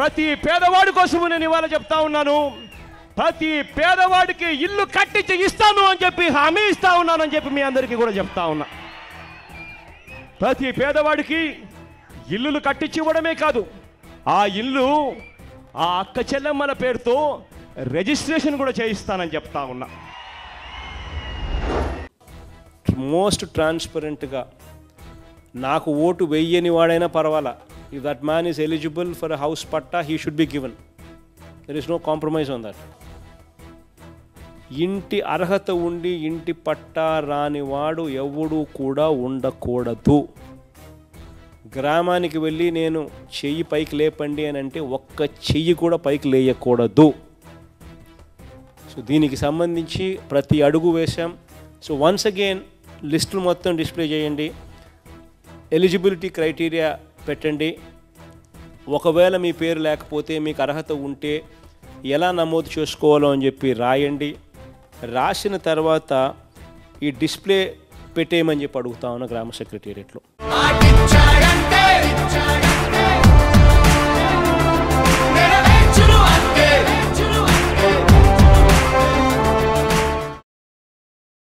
ప్రతి పేదవాడి కోసము నేను ఇవాళ చెప్తా ఉన్నాను. ప్రతి పేదవాడికి ఇల్లు కట్టించి ఇస్తాను అని చెప్పి హామీ ఇస్తా ఉన్నానని చెప్పి మీ అందరికీ కూడా చెప్తా ఉన్నా. ప్రతి పేదవాడికి ఇల్లులు కట్టించి ఇవ్వడమే కాదు ఆ ఇల్లు ఆ అక్క చెల్లెమ్మల పేరుతో రిజిస్ట్రేషన్ కూడా చేయిస్తానని చెప్తా ఉన్నా. మోస్ట్ ట్రాన్స్పరెంట్గా నాకు ఓటు వెయ్యని వాడైనా పర్వాలా? If that man is eligible for house patta he should be given there is no compromise on that ఇంటి అర్హత ఉండి ఇంటి పట్టా రానివాడు ఎవడు కూడా ఉండకూడదు. గ్రామానికి వెళ్ళి నేను చెయ్యి పైకి లేపండి అని అంటే ఒక్క చెయ్యి కూడా పైకి లేయకూడదు. సో దీనికి సంబంధించి ప్రతి అడుగు వేశాం. సో వన్స్ అగైన్ లిస్టులు మొత్తం డిస్ప్లే చేయండి. ఎలిజిబిలిటీ క్రైటీరియా పెట్టండి. ఒకవేళ మీ పేరు లేకపోతే మీకు అర్హత ఉంటే ఎలా నమోదు చేసుకోవాలో అని చెప్పి రాయండి. రాసిన తర్వాత ఈ డిస్ప్లే పెట్టేయమని చెప్పి అడుగుతా ఉన్నా గ్రామ సెక్రటేరియట్లో.